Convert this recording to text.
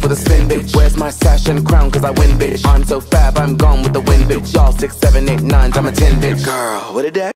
For the spin, bitch. Where's my sash and crown? Cause I win, bitch. I'm so fab, I'm gone with the wind, bitch. Y'all six, seven, eight, nines, I'm a ten, bitch. Girl, what did that?